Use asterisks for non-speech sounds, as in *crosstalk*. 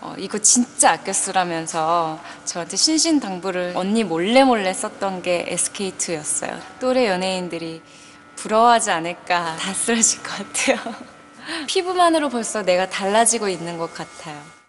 어, 이거 진짜 아껴 쓰라면서 저한테 신신당부를 언니 몰래 몰래 썼던 게 SK2였어요. 또래 연예인들이 부러워하지 않을까 다 쓰러질 것 같아요. *laughs* 피부만으로 벌써 내가 달라지고 있는 것 같아요.